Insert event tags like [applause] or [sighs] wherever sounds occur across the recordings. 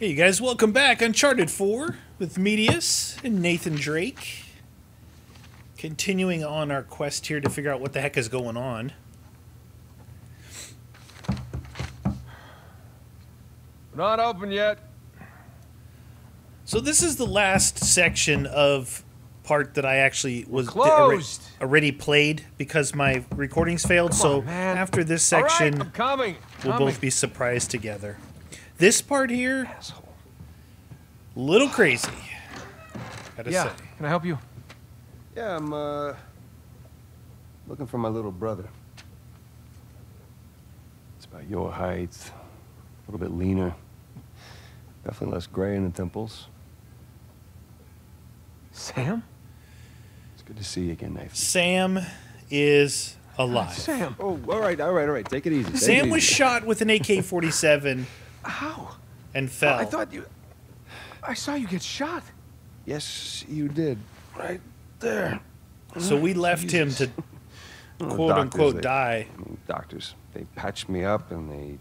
Hey, you guys, welcome back. Uncharted 4 with Meatius and Nathan Drake. Continuing on our quest here to figure out what the heck is going on. Not open yet. So, this is the last section of part that I actually was closed. already played because my recordings failed. so, on, after this section, I'm coming. we'll coming. both be surprised together. This part here, Asshole. little crazy. Gotta Yeah. say. Can I help you? Yeah, I'm uh looking for my little brother. It's about your height, a little bit leaner, definitely less gray in the temples. Sam? It's good to see you again, Nathan. Sam is alive. Sam. Oh, all right, all right, all right. Take it easy. take Sam it was shot with an AK 47 [laughs] How? and fell. I thought you. I saw you get shot. Yes, you did. Right there. so we left him to quote doctors, unquote they- die. I mean, doctors, they patched me up and they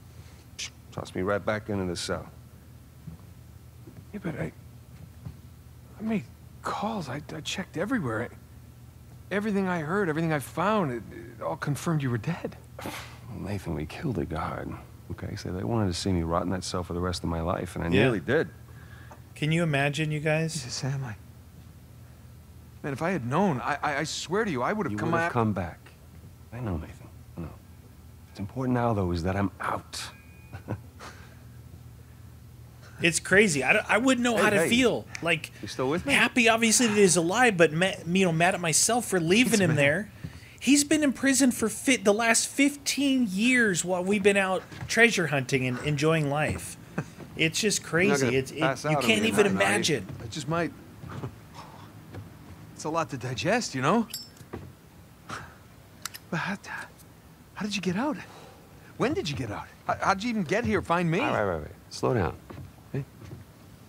tossed me right back into the cell. Yeah, but I. I made calls. I, I checked everywhere. I, everything I heard, everything I found, it, it all confirmed you were dead. Well, Nathan, we killed a guard. Okay, so they wanted to see me rot in that cell for the rest of my life, and I Yeah. nearly did. Can you imagine, you guys? Jesus, Sam, I. Man, if I had known, I, I, I swear to you, I would have You come would have come back. I know, Nathan. I know. What's important now, though, is that I'm out. [laughs] It's crazy. I, I wouldn't know Hey, how to hey. feel. Like, You still with me? happy, obviously, that he's alive, but ma- you know, mad at myself for leaving Thanks, him man. there. He's been in prison for fit the last 15 years while we've been out treasure hunting and enjoying life. It's just crazy. It's it, you can't even tonight, are you? imagine. I just might. It's a lot to digest, you know? But how, how did you get out? When did you get out? How, how'd you even get here? Find me? All right, right, right. Slow down. Okay?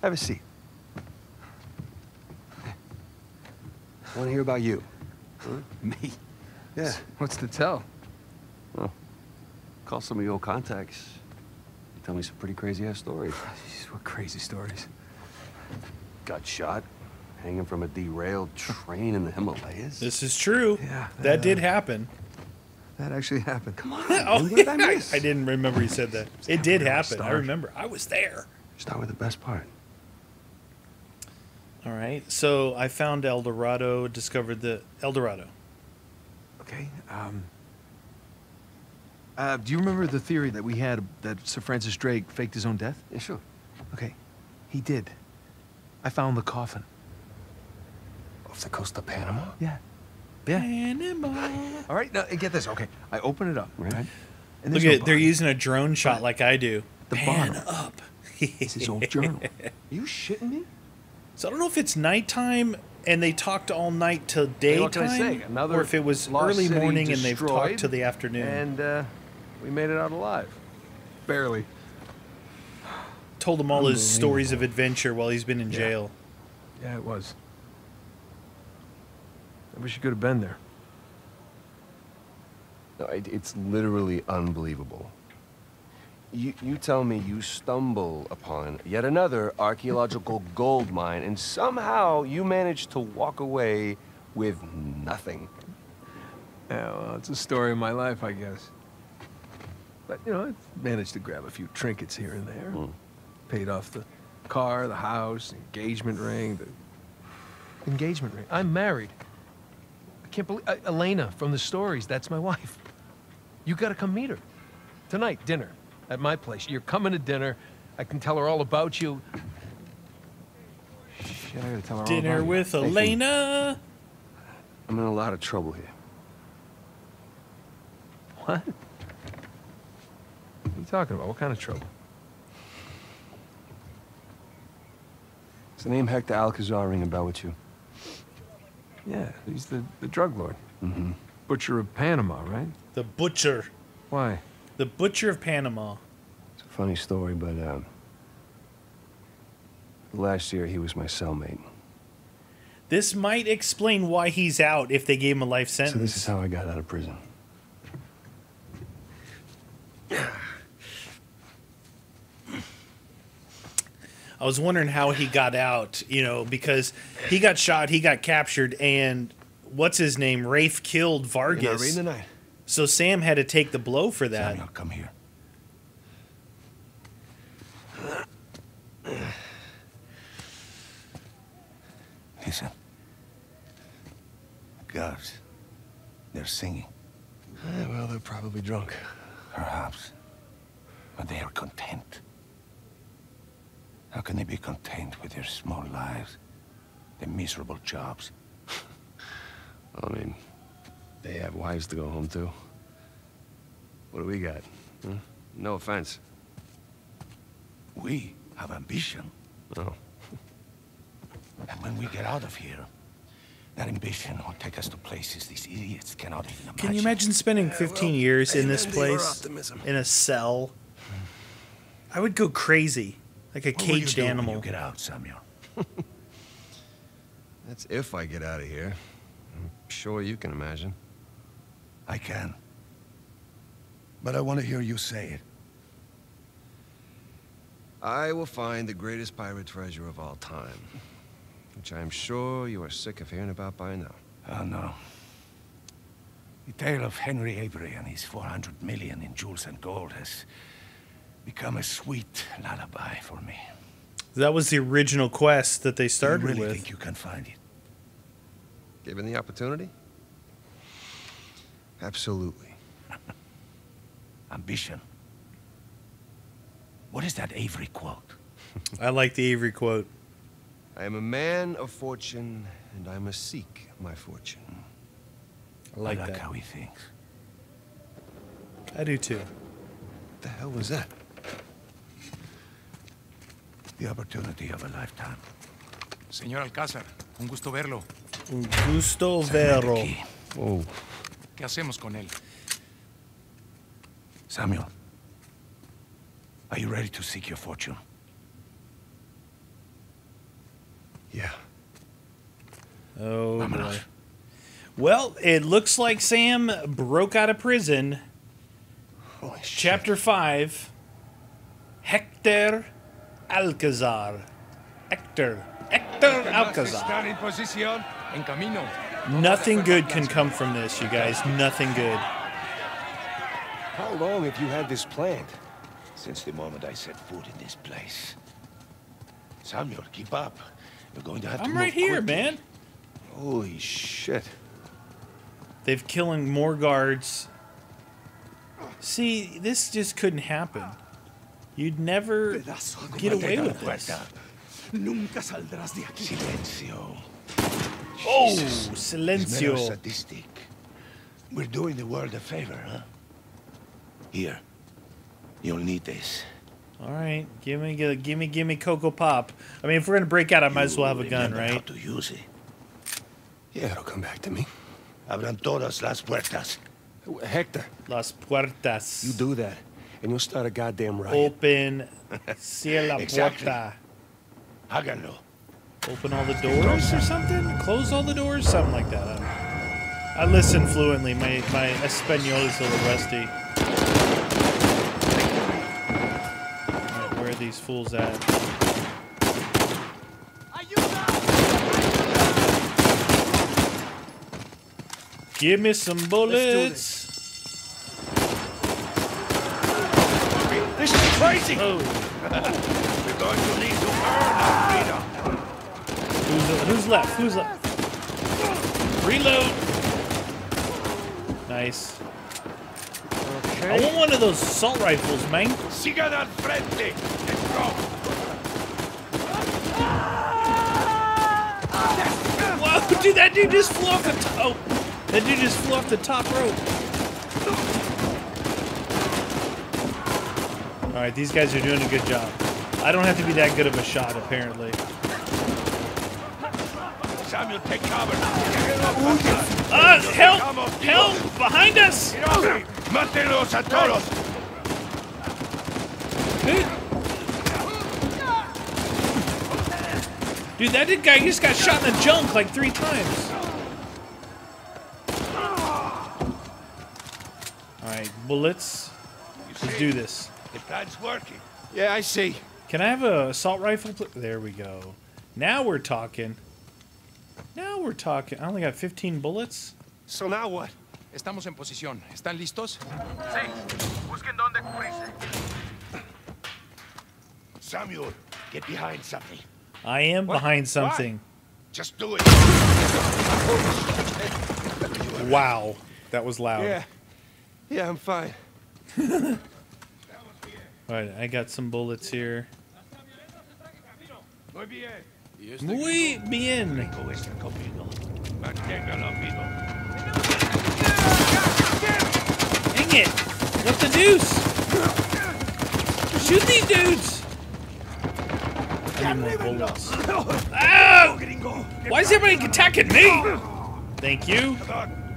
Have a seat. I want to hear about you. [laughs] Me? Yeah. What's to tell? Well, call some of your old contacts. Tell me some pretty crazy ass stories. [sighs] Jeez, what crazy stories. Got shot, hanging from a derailed train in the Himalayas. This is true. Yeah, that uh, did happen. That actually happened. Come on. [laughs] Oh, what did I yeah, I, miss? I didn't remember you said that. It did Really happen. I remember. I was there. Start with the best part. All right. So I found El Dorado, discovered the El Dorado. Okay. Um. Uh, do you remember the theory that we had that Sir Francis Drake faked his own death? Yeah, sure. Okay. He did. I found the coffin. Off the coast of Panama. Yeah. Yeah. Panama. All right. Now get this. Okay. I open it up. Right? And Look there's no at they're using a drone shot like I do. The Pan bottom. up. It's his old journal. [laughs] Are you shitting me? So I don't know if it's nighttime and they talked all night till daytime, what can I say? Another or if it was early morning and they've talked to the afternoon. And uh, we made it out alive. Barely. Told him all his stories of adventure while he's been in Yeah. jail. Yeah, it was. I wish you could have been there. No, it, it's literally unbelievable. You, you tell me you stumble upon yet another archaeological [laughs] gold mine, and somehow you manage to walk away with nothing. Yeah, well, it's a story of my life, I guess. But, you know, I managed to grab a few trinkets here and there. Hmm. Paid off the car, the house, engagement ring, the engagement ring. I'm married. I can't believe uh, Elena from the stories. That's my wife. You got to come meet her tonight. Dinner at my place. You're coming to dinner. I can tell her all about you. Shit, I gotta tell her all Dinner about you. with Nathan. Elena. I'm in a lot of trouble here. What? What are you talking about? What kind of trouble? Does the name Hector Alcazar ring a bell with you? Yeah, he's the, the drug lord. Mm-hmm. Butcher of Panama, right? The butcher. Why? The butcher of Panama. It's a funny story, but um, last year he was my cellmate. This might explain why he's out if they gave him a life sentence. So this is how I got out of prison. I was wondering how he got out, you know, because he got shot, he got captured, and what's his name? Rafe killed You're not reading Vargas. tonight. So Sam had to take the blow for that. Samuel, come here. Listen. Guards. They're singing, Eh, well, they're probably drunk. perhaps. But they are content. How can they be content with their small lives? Their miserable jobs? [laughs] I mean, they have wives to go home to. What do we got? Huh? No offense. We have ambition. Oh. And when we get out of here, that ambition will take us to places these idiots cannot even imagine. Can you imagine spending 15 years in this amen to your place, in a cell? I would go crazy, like a What will you caged do when animal. you get out, Samuel. [laughs] That's if I get out of here. I'm sure you can imagine. I can. But I want to hear you say it. I will find the greatest pirate treasure of all time. Which I'm sure you are sick of hearing about by now. Oh, no. The tale of Henry Avery and his 400 million in jewels and gold has become a sweet lullaby for me. That was the original quest that they Do started you really with. think you can find it? Given the opportunity? Absolutely. [laughs] Ambition. What is that Avery quote? [laughs] I like the Avery quote. I am a man of fortune, and I must seek my fortune. I like I like that. how he thinks. I do too. What the hell was that? The opportunity of a lifetime. Señor Alcázar, un gusto verlo. Un gusto Send me the vero. key. Oh, ¿Qué hacemos con él? Samuel, are you ready to seek your fortune? yeah. Oh boy. Well, it looks like Sam broke out of prison. Holy shit. Chapter 5 Hector Alcazar. Hector. Hector Alcazar. Estar en posición, en camino. Nothing good can come from this, you guys. Nothing good. How long have you had this planned? Since the moment I set foot in this place. Samuel, keep up. You're going to have to I'm move right here, quickly. man. Holy shit. They've killing more guards. See, this just couldn't happen. You'd never get away with this. Nunca saldrás de aquí. Silencio. Oh, Jesus. These silencio. men are sadistic. We're doing the world a favor, huh? Here. You'll need this. All right, give me, uh, give me, give me Cocoa Pop. I mean, if we're gonna break out, I might as well have a You gun, remember How right? to use it. Yeah, it'll come back to me. Abran todas las puertas. Hector, Las puertas. you do that, and you'll start a goddamn riot. Open. [laughs] Cierra la Exactly. puerta. Háganlo. Open all the doors or something? Close all the doors? Something like that. I. I listen fluently. My my Espanol is a little rusty. Alright, where are these fools at? Give me some bullets. This is crazy! Oh, [laughs] We're going to need to earn our freedom. Who's, who's left? Who's left? Reload. Nice. I want one of those assault rifles, man. Sigan al frente. Let's go. Whoa, dude, that dude just flew off the top. Oh, that dude just flew off the top rope. All right, these guys are doing a good job. I don't have to be that good of a shot, apparently. Samuel, take cover. Ah, help! Help! Behind us! Mátenlos a todos. Dude, that dude guy just got shot in the junk like three times. All right, bullets. Let's do this. The plan's working. Yeah, I see. Can I have a assault rifle? There we go. Now we're talking. Now we're talking. I only got 15 bullets. So now what? Estamos en posición. ¿Están listos? Sí. Busquen dónde cubrirse. Samuel, get behind something. I am What? behind Why? something. Just do it. Wow. That was loud. Yeah. Yeah, I'm fine. [laughs] All right, I got some bullets here. Muy bien. Muy bien. Go este conmigo. Manténgalo vivo. Dang it! What the deuce? Shoot these dudes! I need more bullets. Ow! Why is everybody attacking me? Thank you.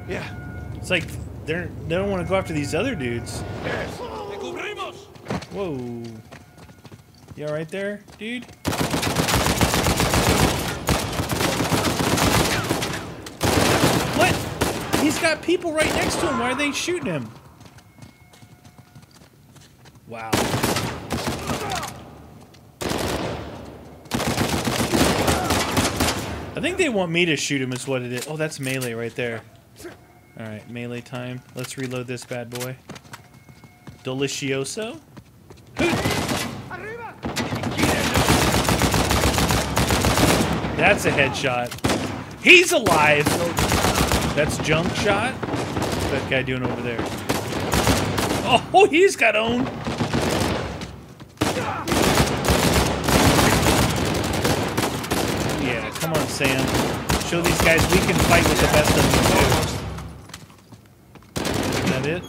Yeah. It's like they're they don't want to go after these other dudes. Whoa. You alright there, dude? What? He's got people right next to him. Why are they shooting him? Wow. I think they want me to shoot him is what it is. Oh, that's melee right there. Alright, melee time. Let's reload this bad boy. Delicioso? That's a headshot. He's alive! That's junk shot? What's that guy doing over there? Oh, he's got owned! Yeah, come on, Sam. Show these guys we can fight with the best of them too. Is that it?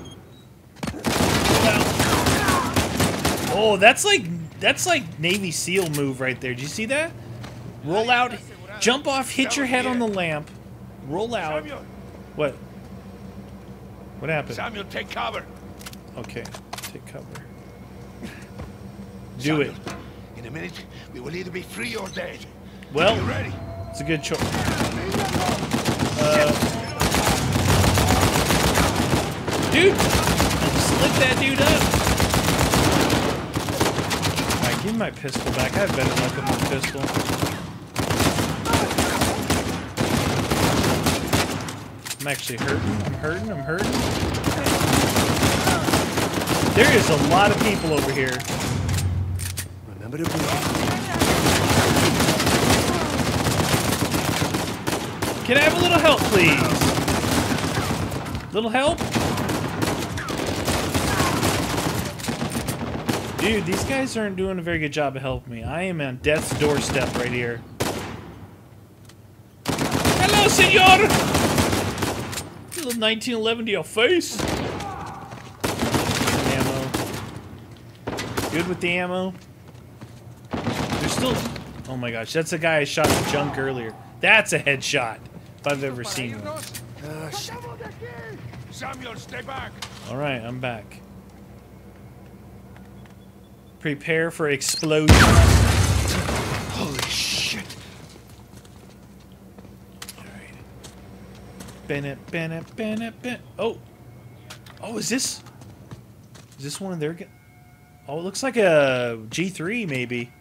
Oh, that's like that's like Navy SEAL move right there. Did you see that? Roll out, jump off, hit your head on the lamp, roll out. Samuel, What? What happened? Samuel, take cover. Okay, take cover. Do it. In a minute, we will either be free or dead. Well, it's a good choice. Uh, dude, slit that dude up. Alright, give me my pistol back. I have better luck with my pistol. I'm actually hurting. I'm hurting. I'm hurting. There is a lot of people over here. Remember to breathe. Can I have a little help, please? Little help? Dude, these guys aren't doing a very good job of helping me. I am on death's doorstep right here. Hello, senor! Little 1911 to your face. Ammo. Good with the ammo. There's still... Oh my gosh, that's the guy I shot with junk earlier. That's a headshot, if I've ever seen one. Ah, Samuel, stay back. All right, I'm back. Prepare for explosion. Holy shit. All right. Bennett, Bennett, Bennett, Bennett. Oh, oh, is this? Is this one of their? Oh, it looks like a G3, maybe.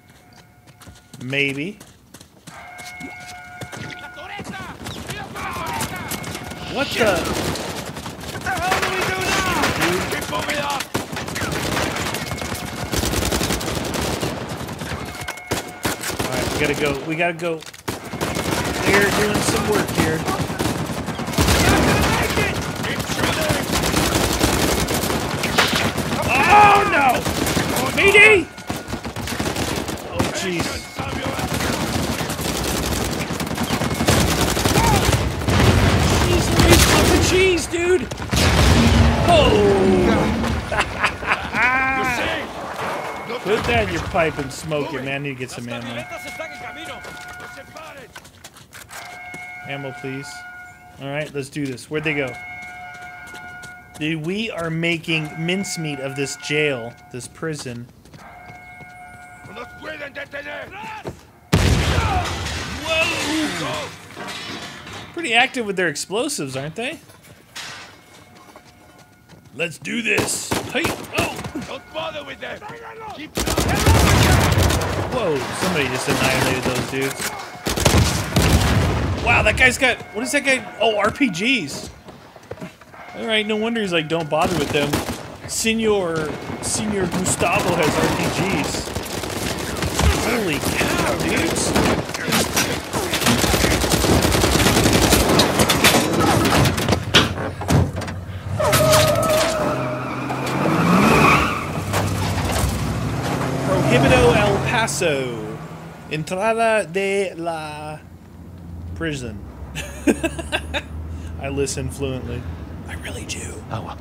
Maybe. What the? What the hell do we do now? Up. All right, we gotta go. We gotta go. They're doing some work here. Keep shooting. Oh no! Meaty! Oh jeez. Samuel. Jeez Louise, fucking cheese, dude! Oh! You're safe. Look Put that in your pipe and smoke it, man. I need to get some ammo. Ammo, please. Alright, let's do this. Where'd they go? Dude, we are making mincemeat of this jail, this prison. No nos pueden detener. Whoa! Pretty active with their explosives, aren't they? Let's do this. Hey, oh! Don't bother with them. Keep Oh, somebody just annihilated those dudes. Wow, that guy's got. What is that guy? Oh, RPGs. All right, no wonder he's like, don't bother with them. Senor, Senor Gustavo has RPGs. Holy cow, dudes! Paso. Entrada de la prison. [laughs] I listen fluently. I really do. Oh, agua.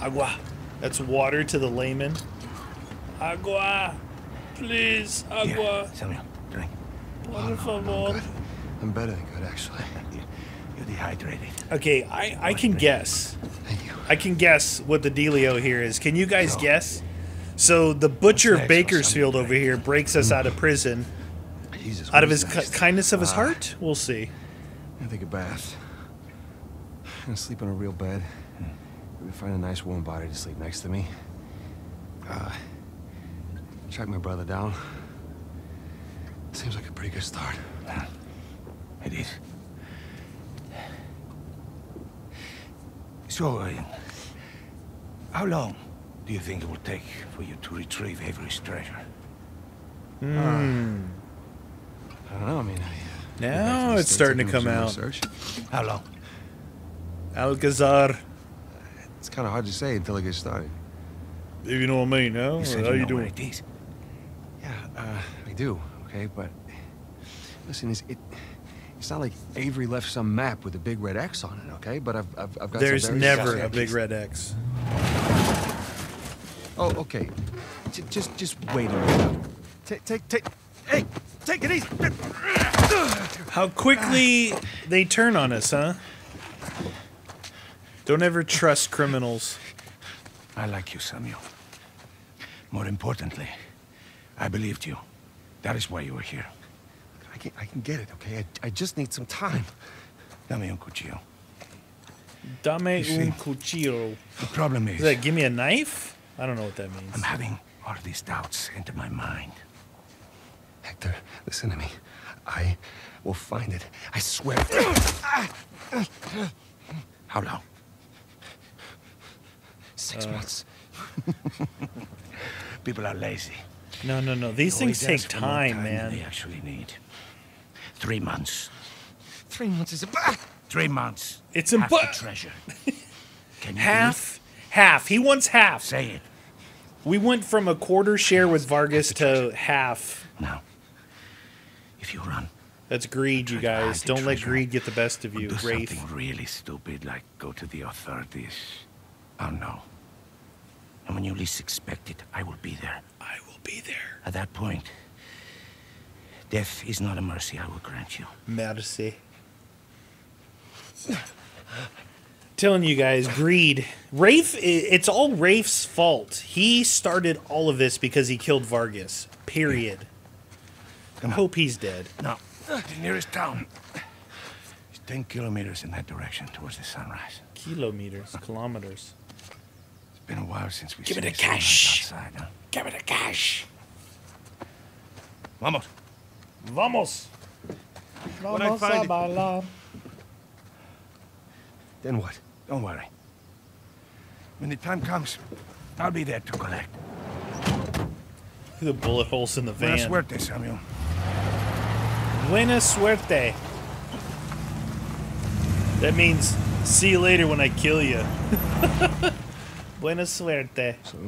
Agua. That's water to the layman. Agua. Please, Here, agua. Samuel, drink. Por favor. Oh, I'm better than good, actually. [laughs] You're dehydrated. Okay, I, I can guess. Thank you. I can guess what the dealio here is. Can you guys guess? So the butcher of next? Bakersfield over here breaks us out of prison Jesus. out of his is ki- kindness of his Ah, heart. We'll see. I'm take a bath. I'm gonna sleep on a real bed. Maybe find a nice warm body to sleep next to me. Uh, track my brother down. Seems like a pretty good start. It is. So, uh, how long do you think it will take for you to retrieve Avery's treasure? Hmm. I don't know. I mean, I, uh, Now go back to the it's States, starting to come out. Search. How long? Alcazar. It's kind of hard to say until it gets started. If you know what I mean, no? You said How you you know where doing? it is. Yeah, uh, I do. Okay, but listen, it's, it it's not like Avery left some map with a big red X on it. Okay, but I've I've, I've got. some There's very never a big red X. Oh, okay. J- just just wait a minute. Take take take. Hey, take it easy. How quickly they turn on us, huh? Don't ever trust criminals. I like you, Samuel. More importantly, I believed you. That is why you were here. I can I can get it. Okay, I, I just need some time. Dame un cuchillo. Dame see. un cuchillo. The problem is, Is that give me a knife? I don't know what that means. I'm having all of these doubts into my mind. Hector, listen to me. I will find it. I swear. How long? Six Uh, months. [laughs] People are lazy. No, no, no. These things always take ask for more time, than They actually need. Three months. Three months is a. Three months. It's a Half the treasure. [laughs] Can you Half, half. He wants half. Say it We went from a quarter share with Vargas to half. now. If you run, That's greed, you Try to hide guys. Don't let greed get the best of you, do Rafe. something really stupid like go to the authorities, Oh no. And when you least expect it, I will be there. I will be there. At that point, death is not a mercy I will grant you. Merci. Telling you guys, greed. Rafe, it's all Rafe's fault. He started all of this because he killed Vargas. Period. I on. hope he's dead. No, the nearest town is 10 kilometers in that direction towards the sunrise. Kilometers, kilometers. It's been a while since we've Give seen me the the cash. outside, huh? Give me the cash. Vamos. Vamos. Vamos a bailar. Then what? Don't worry. When the time comes, I'll be there to collect. The bullet holes in the van. Buena van. suerte, Samuel. Buena suerte. That means see you later when I kill you. [laughs] Buena suerte. So,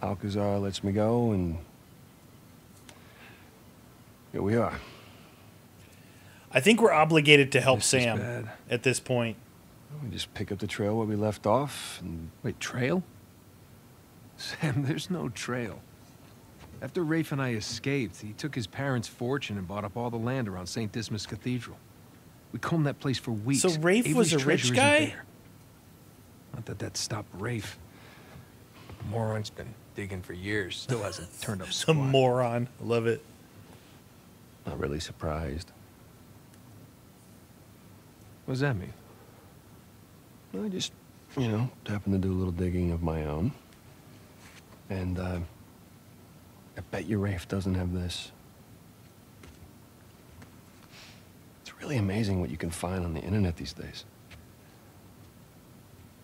Alcazar lets me go, and here we are. I think we're obligated to help This Sam at this point. We just pick up the trail where we left off, and Wait, trail? Sam, [laughs] there's no trail. After Rafe and I escaped, he took his parents' fortune and bought up all the land around St. Dismas Cathedral. We combed that place for weeks. So Rafe was a rich guy? there. Not that that stopped Rafe. Moron's been digging for years, still hasn't [laughs] turned up A squat. moron. Love it. not really surprised. What does that mean? I just, you know, happened to do a little digging of my own. And, uh, I bet your Rafe doesn't have this. It's really amazing what you can find on the internet these days.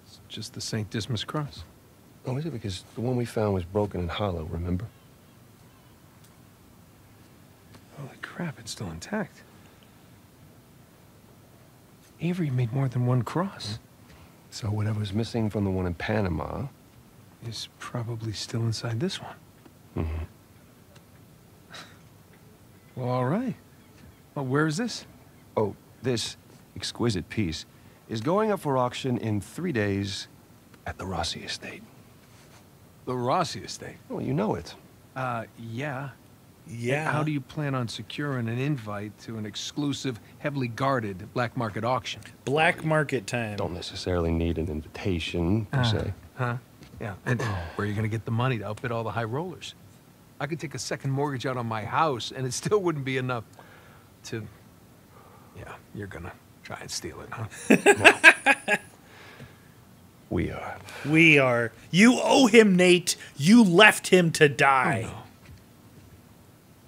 It's just the St. Dismas cross. Oh, is it? Because the one we found was broken and hollow, remember? Holy crap, it's still intact. Avery made more than one cross. So whatever's missing from the one in Panama. Is probably still inside this one. Mm-hmm. Well, all right. Well, where is this? Oh, this exquisite piece is going up for auction in three days at the Rossi estate. The Rossi estate. Well, you know it. Uh, yeah. Yeah. How do you plan on securing an invite to an exclusive, heavily guarded black market auction? Black market time. Don't necessarily need an invitation, per Ah, se. Huh? Yeah. And where are you going to get the money to outfit all the high rollers? I could take a second mortgage out on my house, and it still wouldn't be enough to. Yeah, you're going to try and steal it, huh? [laughs] We are. We are. You owe him, Nate. You left him to I die. know.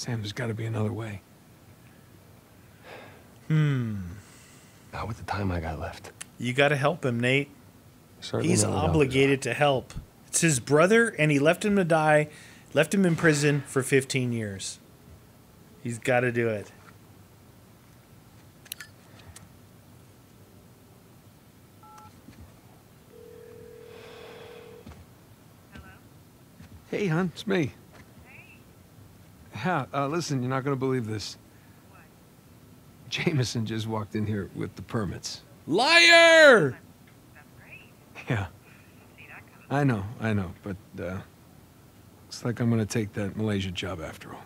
Sam, there's got to be another way. hmm. Not with the time I got left. You got to help him, Nate. Certainly He's obligated to help. It's his brother, and he left him to die, left him in prison for 15 years. He's got to do it. Hello? Hey, hon, it's me. Yeah, uh, listen, you're not going to believe this. Jameson just walked in here with the permits. Liar! Yeah. I know, I know, but uh, looks like I'm going to take that Malaysia job after all.